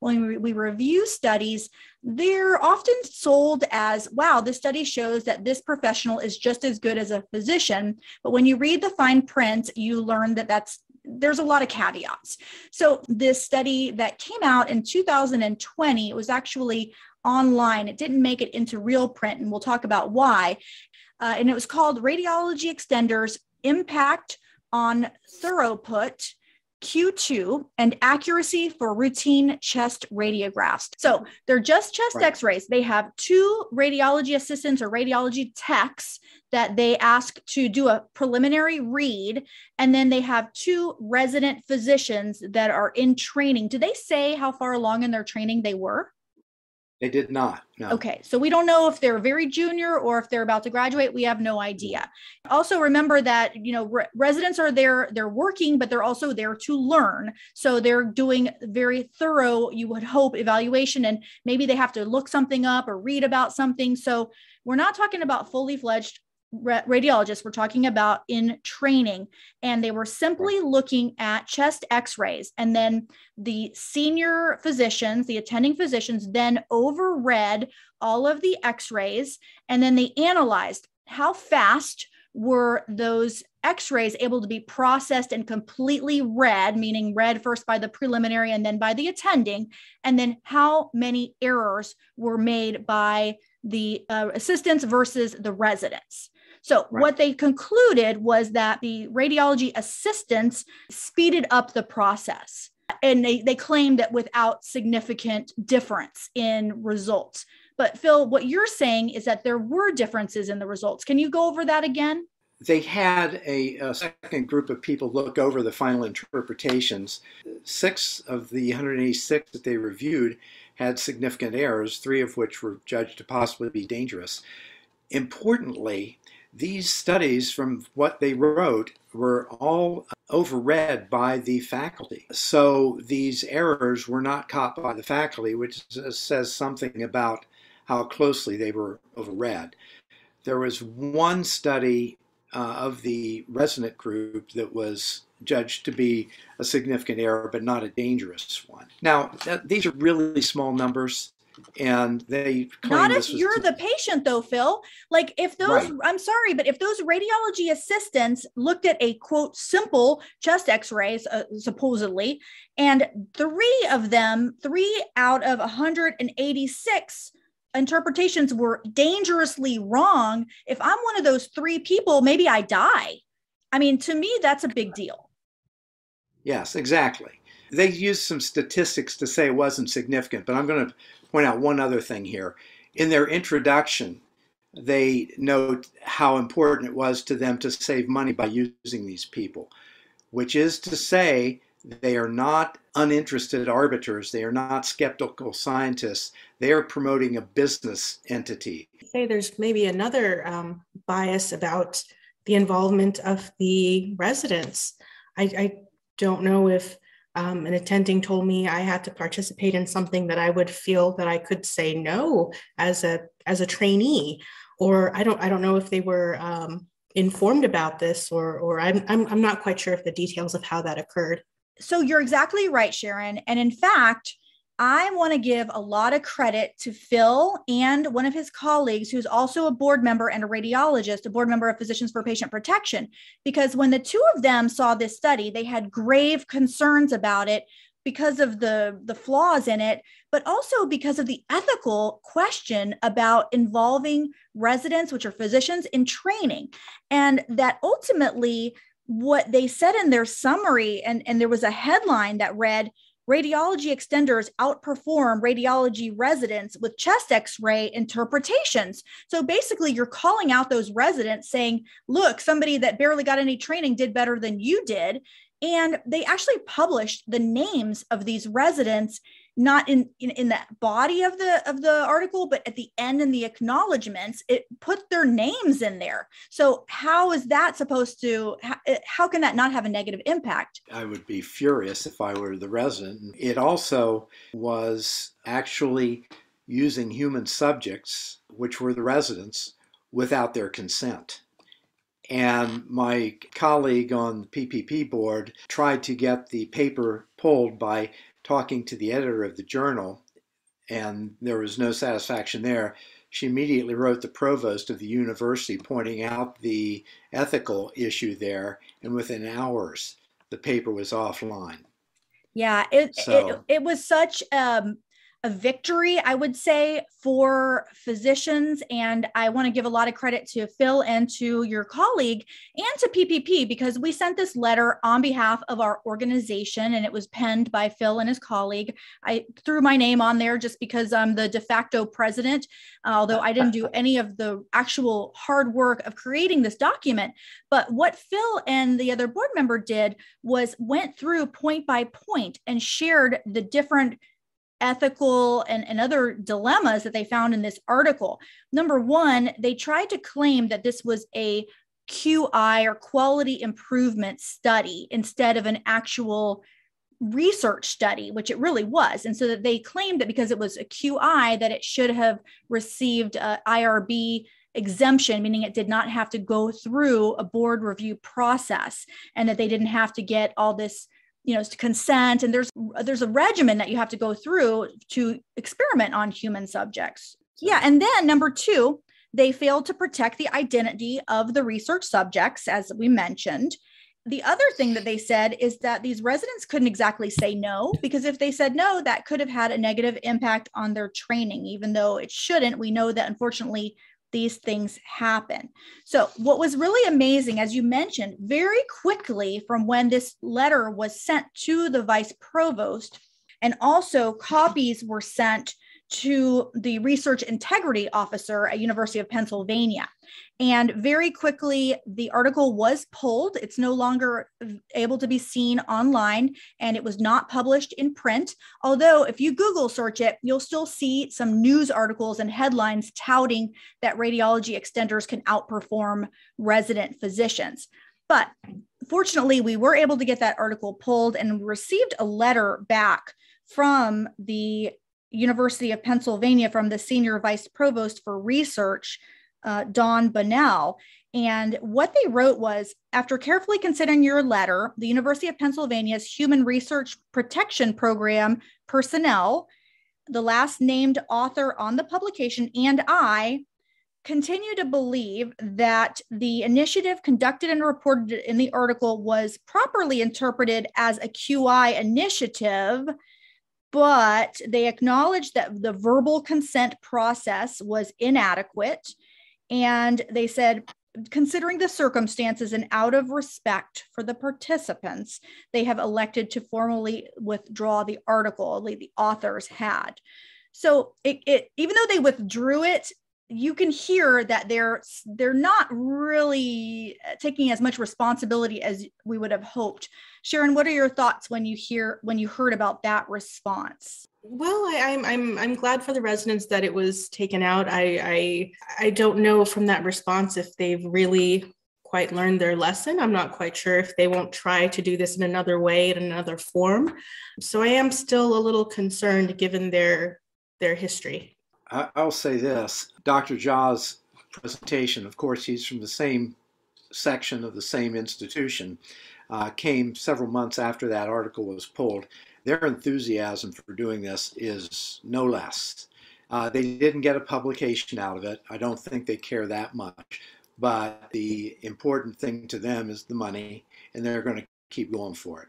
when we, review studies, they're often sold as wow, this study shows that this professional is just as good as a physician. But when you read the fine print, you learn that that's there's a lot of caveats. So, this study that came out in 2020, it was actually online. It didn't make it into real print, and we'll talk about why. Uh, and it was called Radiology Extenders Impact on Throughput Q2 and accuracy for routine chest radiographs. So they're just chest right. x rays. They have two radiology assistants or radiology techs that they ask to do a preliminary read. And then they have two resident physicians that are in training. Do they say how far along in their training they were? They did not. No. Okay. So we don't know if they're very junior or if they're about to graduate. We have no idea. Also remember that, you know, re- residents are there, they're working, but they're also there to learn. So they're doing very thorough, you would hope, evaluation and maybe they have to look something up or read about something. So we're not talking about fully fledged radiologists were talking about in training and they were simply looking at chest x-rays. And then the senior physicians the attending physicians then overread all of the x-rays and then they analyzed how fast were those x-rays able to be processed and completely read meaning read first by the preliminary and then by the attending and then how many errors were made by the uh, assistants versus the residents so, right. what they concluded was that the radiology assistants speeded up the process. And they, they claimed that without significant difference in results. But, Phil, what you're saying is that there were differences in the results. Can you go over that again? They had a, a second group of people look over the final interpretations. Six of the 186 that they reviewed had significant errors, three of which were judged to possibly be dangerous. Importantly, these studies, from what they wrote, were all overread by the faculty. So these errors were not caught by the faculty, which says something about how closely they were overread. There was one study uh, of the resident group that was judged to be a significant error, but not a dangerous one. Now, these are really small numbers and they not if you're the patient though phil. Like if those right. i'm sorry but if those radiology assistants looked at a quote simple chest x-rays uh, supposedly and three of them three out of 186 interpretations were dangerously wrong if i'm one of those three people maybe i die. I mean to me that's a big deal. Yes exactly. They used some statistics to say it wasn't significant but i'm going to point out one other thing here. In their introduction, they note how important it was to them to save money by using these people, which is to say, they are not uninterested arbiters. They are not skeptical scientists. They are promoting a business entity. Say there's maybe another um, bias about the involvement of the residents. I, I don't know if um, an attending told me I had to participate in something that I would feel that I could say no as a as a trainee, or I don't I don't know if they were um, informed about this, or or I'm, I'm I'm not quite sure of the details of how that occurred. So you're exactly right, Sharon. And in fact, I want to give a lot of credit to Phil and one of his colleagues, who's also a board member and a radiologist, a board member of Physicians for Patient Protection, because when the two of them saw this study, they had grave concerns about it because of the the flaws in it but also because of the ethical question about involving residents which are physicians in training. And that ultimately what they said in their summary and and there was a headline that read radiology extenders outperform radiology residents with chest x ray interpretations. So basically, you're calling out those residents saying, look, somebody that barely got any training did better than you did. And they actually published the names of these residents not in, in in that body of the of the article but at the end in the acknowledgments it put their names in there. So how is that supposed to how, eh, how can that not have a negative impact? I would be furious if i were the resident. It also was actually using human subjects which were the residents without their consent. And my colleague on the PPP board tried to get the paper pulled by talking to the editor of the journal, and there was no satisfaction there. She immediately wrote the provost of the university pointing out the ethical issue there, and within hours, the paper was offline. Yeah, it, so. it, it was such um, a victory, I would say, for physicians. And I want to give a lot of credit to Phil and to your colleague and to PPP because we sent this letter on behalf of our organization and it was penned by Phil and his colleague. I threw my name on there just because I'm the de facto president, although I didn't do any of the actual hard work of creating this document. But what Phil and the other board member did was went through point by point and shared the different ethical and, and other dilemmas that they found in this article. Number one, they tried to claim that this was a QI or quality improvement study instead of an actual research study, which it really was. And so that they claimed that because it was a QI, that it should have received a IRB exemption, meaning it did not have to go through a board review process and that they didn't have to get all this you know consent and there's there's a regimen that you have to go through to experiment on human subjects. Yeah and then number two they failed to protect the identity of the research subjects as we mentioned. The other thing that they said is that these residents couldn't exactly say no because if they said no that could have had a negative impact on their training even though it shouldn't. We know that unfortunately these things happen. So, what was really amazing, as you mentioned, very quickly from when this letter was sent to the vice provost, and also copies were sent to the research integrity officer at University of Pennsylvania. And very quickly, the article was pulled. It's no longer able to be seen online and it was not published in print. Although, if you Google search it, you'll still see some news articles and headlines touting that radiology extenders can outperform resident physicians. But fortunately, we were able to get that article pulled and received a letter back from the University of Pennsylvania from the senior vice provost for research, uh, Dawn Bonnell. And what they wrote was after carefully considering your letter, the University of Pennsylvania's Human Research Protection Program personnel, the last named author on the publication, and I continue to believe that the initiative conducted and reported in the article was properly interpreted as a QI initiative but they acknowledged that the verbal consent process was inadequate. And they said, considering the circumstances and out of respect for the participants, they have elected to formally withdraw the article, the authors had. So it, it even though they withdrew it, you can hear that they're they're not really taking as much responsibility as we would have hoped. Sharon what are your thoughts when you hear when you heard about that response? Well I, am I'm, I'm i'm glad for the residents that it was taken out. I i i don't know from that response if they've really quite learned their lesson. I'm not quite sure if they won't try to do this in another way in another form. So i am still a little concerned given their their history I'll say this Dr. Jia's presentation, of course, he's from the same section of the same institution, uh, came several months after that article was pulled. Their enthusiasm for doing this is no less. Uh, they didn't get a publication out of it. I don't think they care that much. But the important thing to them is the money, and they're going to keep going for it.